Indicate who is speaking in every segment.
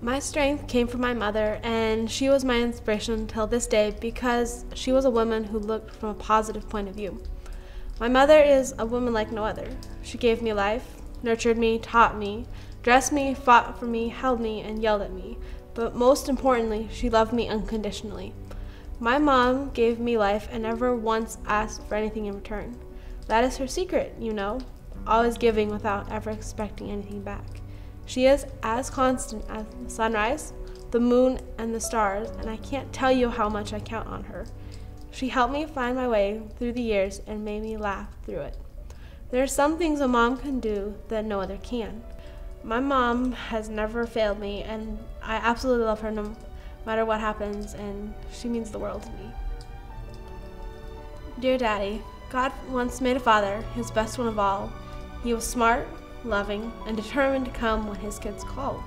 Speaker 1: My strength came from my mother, and she was my inspiration until this day because she was a woman who looked from a positive point of view. My mother is a woman like no other. She gave me life, nurtured me, taught me, dressed me, fought for me, held me, and yelled at me. But most importantly, she loved me unconditionally. My mom gave me life and never once asked for anything in return. That is her secret, you know, always giving without ever expecting anything back. She is as constant as the sunrise, the moon, and the stars, and I can't tell you how much I count on her. She helped me find my way through the years and made me laugh through it. There are some things a mom can do that no other can. My mom has never failed me, and I absolutely love her no matter what happens, and she means the world to me. Dear Daddy, God once made a father, his best one of all. He was smart, loving, and determined to come when his kids called.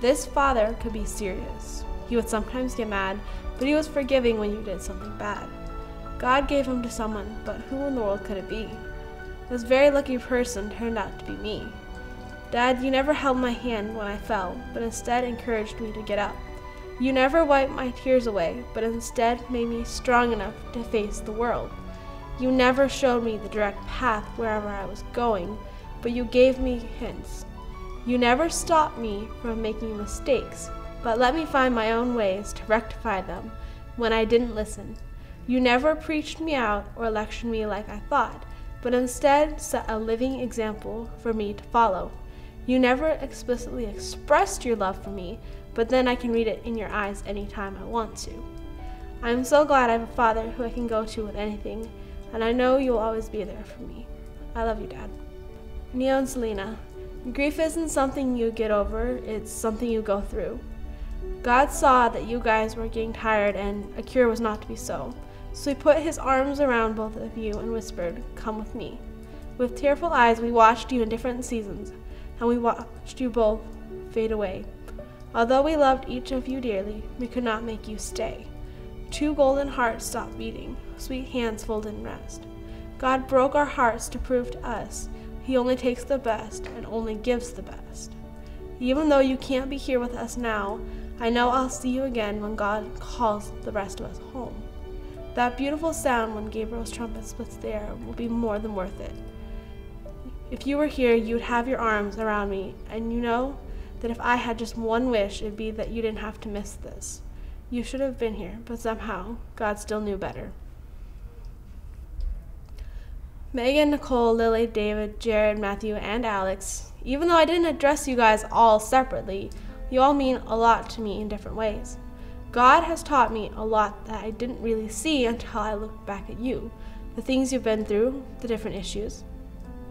Speaker 1: This father could be serious. He would sometimes get mad, but he was forgiving when you did something bad. God gave him to someone, but who in the world could it be? This very lucky person turned out to be me. Dad, you never held my hand when I fell, but instead encouraged me to get up. You never wiped my tears away, but instead made me strong enough to face the world. You never showed me the direct path wherever I was going, but you gave me hints. You never stopped me from making mistakes, but let me find my own ways to rectify them when I didn't listen. You never preached me out or lectured me like I thought, but instead set a living example for me to follow. You never explicitly expressed your love for me, but then I can read it in your eyes anytime I want to. I am so glad I have a father who I can go to with anything, and I know you'll always be there for me. I love you, Dad. Neo and Selena, grief isn't something you get over, it's something you go through. God saw that you guys were getting tired and a cure was not to be so. So he put his arms around both of you and whispered, Come with me. With tearful eyes, we watched you in different seasons, and we watched you both fade away. Although we loved each of you dearly, we could not make you stay. Two golden hearts stopped beating, sweet hands folded in rest. God broke our hearts to prove to us He only takes the best and only gives the best. Even though you can't be here with us now, I know I'll see you again when God calls the rest of us home. That beautiful sound when Gabriel's trumpet splits the air will be more than worth it. If you were here, you would have your arms around me, and you know that if I had just one wish, it'd be that you didn't have to miss this. You should have been here, but somehow, God still knew better. Megan, Nicole, Lily, David, Jared, Matthew, and Alex, even though I didn't address you guys all separately, you all mean a lot to me in different ways. God has taught me a lot that I didn't really see until I looked back at you. The things you've been through, the different issues.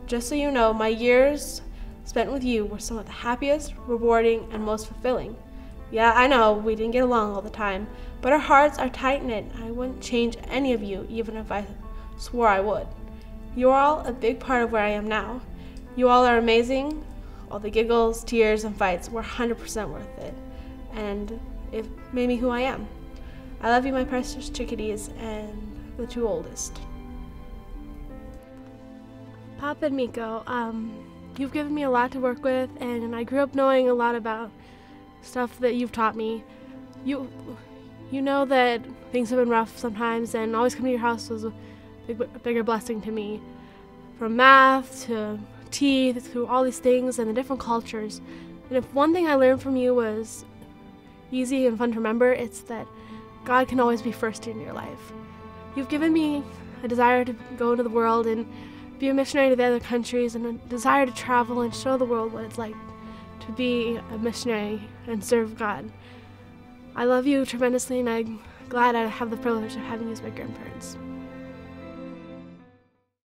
Speaker 1: Just so you know, my years spent with you were some of the happiest, rewarding, and most fulfilling. Yeah, I know we didn't get along all the time, but our hearts are tight knit. and I wouldn't change any of you, even if I swore I would. You're all a big part of where I am now. You all are amazing. All the giggles, tears, and fights were 100% worth it. And it made me who I am. I love you, my precious chickadees, and the two oldest. Pop and Miko, um, you've given me a lot to work with, and I grew up knowing a lot about stuff that you've taught me. You, you know that things have been rough sometimes, and always coming to your house was big, bigger blessing to me. From math to tea, through all these things and the different cultures. And if one thing I learned from you was easy and fun to remember, it's that God can always be first in your life. You've given me a desire to go into the world and be a missionary to the other countries and a desire to travel and show the world what it's like to be a missionary and serve God. I love you tremendously and I'm glad I have the privilege of having you as my grandparents.